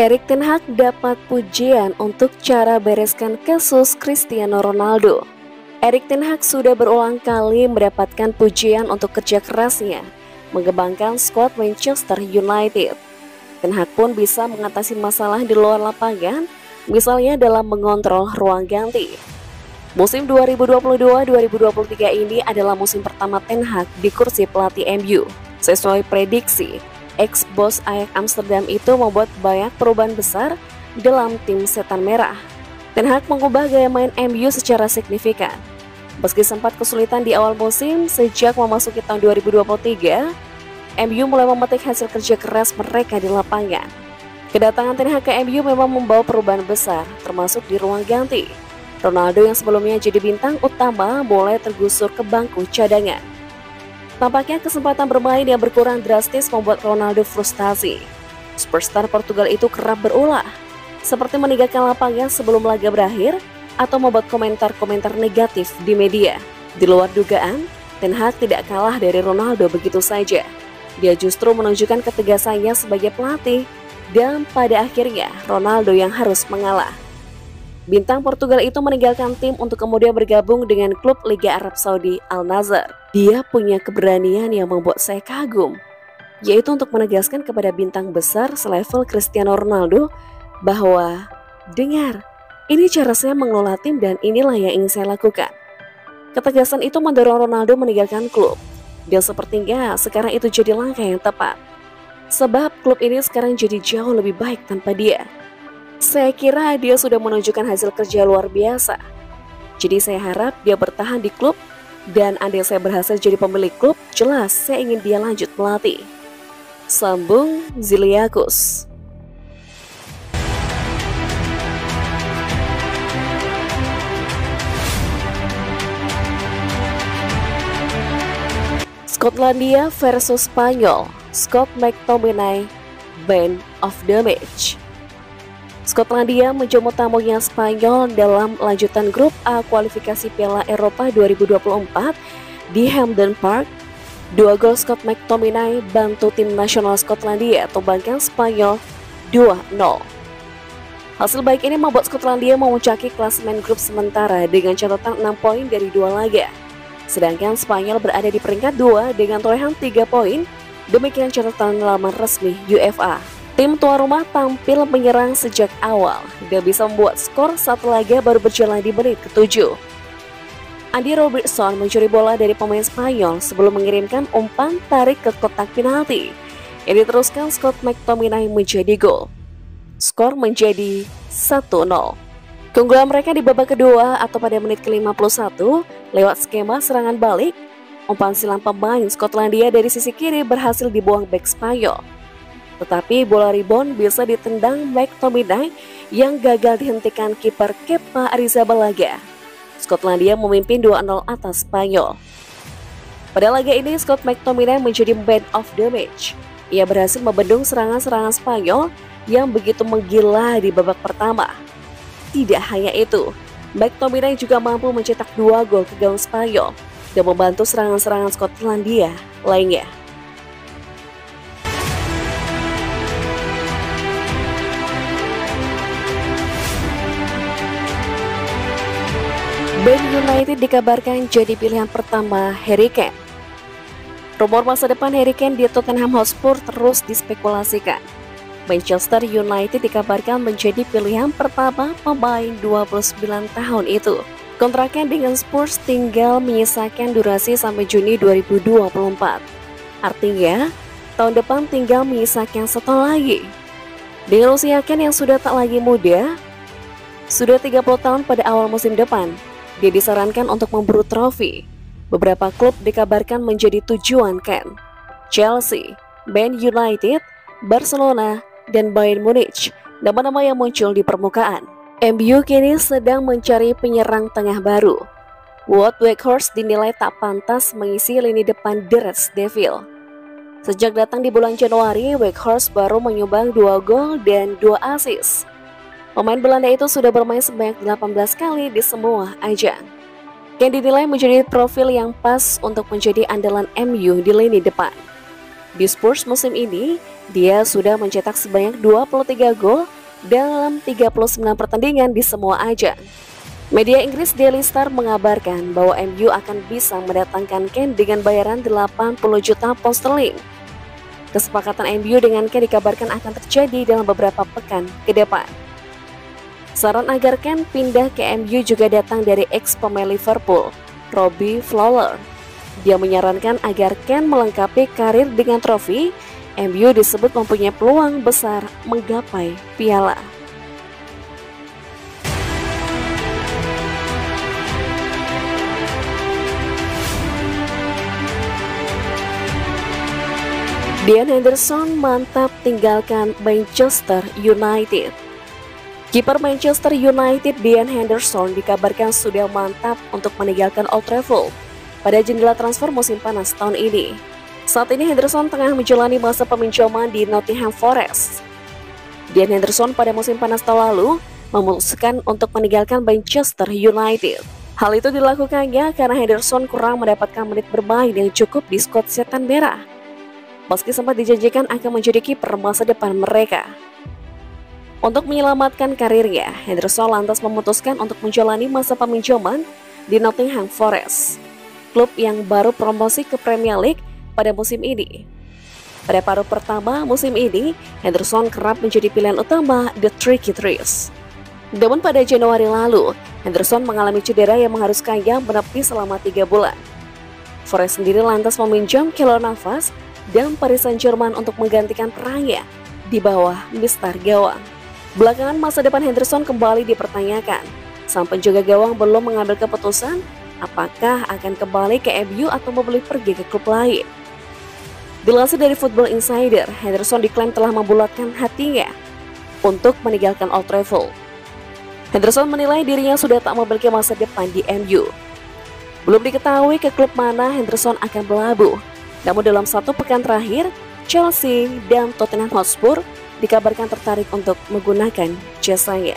Erik Ten Hag dapat pujian untuk cara bereskan kasus Cristiano Ronaldo. Erik Ten Hag sudah berulang kali mendapatkan pujian untuk kerja kerasnya mengembangkan squad Manchester United. Ten Hag pun bisa mengatasi masalah di luar lapangan, misalnya dalam mengontrol ruang ganti. Musim 2022-2023 ini adalah musim pertama Ten Hag di kursi pelatih MU. Sesuai prediksi, ex-bos Ajax Amsterdam itu membuat banyak perubahan besar dalam tim setan merah. Ten Hag mengubah gaya main MU secara signifikan. Meski sempat kesulitan di awal musim, sejak memasuki tahun 2023, MU mulai memetik hasil kerja keras mereka di lapangan. Kedatangan Ten Hag ke MU memang membawa perubahan besar, termasuk di ruang ganti. Ronaldo yang sebelumnya jadi bintang utama mulai tergusur ke bangku cadangan. Tampaknya kesempatan bermain yang berkurang drastis membuat Ronaldo frustasi. Superstar Portugal itu kerap berulah, seperti meninggalkan lapangan sebelum laga berakhir atau membuat komentar-komentar negatif di media. Di luar dugaan, Ten Hag tidak kalah dari Ronaldo begitu saja. Dia justru menunjukkan ketegasannya sebagai pelatih dan pada akhirnya Ronaldo yang harus mengalah. Bintang Portugal itu meninggalkan tim untuk kemudian bergabung dengan klub Liga Arab Saudi Al Nassr. Dia punya keberanian yang membuat saya kagum, yaitu untuk menegaskan kepada bintang besar selevel Cristiano Ronaldo bahwa, dengar, ini cara saya mengelola tim dan inilah yang ingin saya lakukan. Ketegasan itu mendorong Ronaldo meninggalkan klub. Dan sepertinya sekarang itu jadi langkah yang tepat. Sebab klub ini sekarang jadi jauh lebih baik tanpa dia. Saya kira dia sudah menunjukkan hasil kerja luar biasa. Jadi saya harap dia bertahan di klub dan andai saya berhasil jadi pemilik klub, jelas saya ingin dia lanjut melatih. Sambung Ziliakus. Skotlandia versus Spanyol, Scott McTominay, Man of Match. Skotlandia menjamu tamunya Spanyol dalam lanjutan grup A kualifikasi Piala Eropa 2024 di Hampden Park. Dua gol Scott McTominay bantu tim nasional Skotlandia tumbangkan Spanyol 2-0. Hasil baik ini membuat Skotlandia memuncaki klasemen grup sementara dengan catatan 6 poin dari dua laga. Sedangkan Spanyol berada di peringkat 2 dengan torehan 3 poin. Demikian catatan laman resmi UEFA. Tim tuan rumah tampil menyerang sejak awal dan bisa membuat skor satu laga baru berjalan di menit ke-7. Andy Robertson mencuri bola dari pemain Spanyol sebelum mengirimkan umpan tarik ke kotak penalti. Yang diteruskan Scott McTominay menjadi gol. Skor menjadi 1-0. Keunggulan mereka di babak kedua atau pada menit ke-51 lewat skema serangan balik, umpan silam pemain Skotlandia dari sisi kiri berhasil dibuang back Spanyol. Tetapi bola rebound bisa ditendang McTominay yang gagal dihentikan kiper Kepa Arrizabalaga. Skotlandia memimpin 2-0 atas Spanyol. Pada laga ini, Scott McTominay menjadi man of the match. Ia berhasil membendung serangan-serangan Spanyol yang begitu menggila di babak pertama. Tidak hanya itu, McTominay juga mampu mencetak dua gol ke gawang Spanyol dan membantu serangan-serangan Skotlandia lainnya. Ben United dikabarkan jadi pilihan pertama Harry Kane. Rumor masa depan Harry Kane di Tottenham Hotspur terus dispekulasikan. Manchester United dikabarkan menjadi pilihan pertama pemain 29 tahun itu. Kontraknya dengan Spurs tinggal menyisakan durasi sampai Juni 2024. Artinya, tahun depan tinggal menyisakan satu lagi. Dengan usia Kane yang sudah tak lagi muda, sudah 30 tahun pada awal musim depan, dia disarankan untuk memburu trofi. Beberapa klub dikabarkan menjadi tujuan Ken. Chelsea, Man United, Barcelona, dan Bayern Munich, nama-nama yang muncul di permukaan. MU kini sedang mencari penyerang tengah baru. Wout Weghorst dinilai tak pantas mengisi lini depan The Reds Devil. Sejak datang di bulan Januari, Weghorst baru menyumbang 2 gol dan 2 assist. Pemain Belanda itu sudah bermain sebanyak 18 kali di semua ajang. Yang dinilai menjadi profil yang pas untuk menjadi andalan MU di lini depan. Di Spurs musim ini, dia sudah mencetak sebanyak 23 gol dalam 39 pertandingan di semua ajang. Media Inggris Daily Star mengabarkan bahwa MU akan bisa mendatangkan Ken dengan bayaran 80 juta pound sterling. Kesepakatan MU dengan Ken dikabarkan akan terjadi dalam beberapa pekan ke depan. Saran agar Ken pindah ke MU juga datang dari ex pemain Liverpool, Robbie Fowler. Dia menyarankan agar Ken melengkapi karir dengan trofi, MU disebut mempunyai peluang besar menggapai piala. Dean Henderson mantap tinggalkan Manchester United. Kiper Manchester United Dean Henderson dikabarkan sudah mantap untuk meninggalkan Old Trafford pada jendela transfer musim panas tahun ini. Saat ini Henderson tengah menjalani masa peminjaman di Nottingham Forest. Dean Henderson pada musim panas tahun lalu memutuskan untuk meninggalkan Manchester United. Hal itu dilakukannya karena Henderson kurang mendapatkan menit bermain yang cukup di skuad setan merah meski sempat dijanjikan akan menjadi kiper masa depan mereka. Untuk menyelamatkan karirnya, Henderson lantas memutuskan untuk menjalani masa peminjaman di Nottingham Forest, klub yang baru promosi ke Premier League pada musim ini. Pada paruh pertama musim ini, Henderson kerap menjadi pilihan utama The Tricky Threes. Namun pada Januari lalu, Henderson mengalami cedera yang mengharuskannya menepi selama tiga bulan. Forest sendiri lantas meminjam Kilo Navas dan Paris Saint-Germain untuk menggantikan perannya di bawah Mister Gawang. Belakangan masa depan Henderson kembali dipertanyakan. Sang penjaga gawang belum mengambil keputusan apakah akan kembali ke MU atau membeli pergi ke klub lain. Dilansir dari Football Insider, Henderson diklaim telah membulatkan hatinya untuk meninggalkan Old Trafford. Henderson menilai dirinya sudah tak memiliki masa depan di MU. Belum diketahui ke klub mana Henderson akan berlabuh, namun dalam satu pekan terakhir, Chelsea dan Tottenham Hotspur dikabarkan tertarik untuk menggunakan jasanya.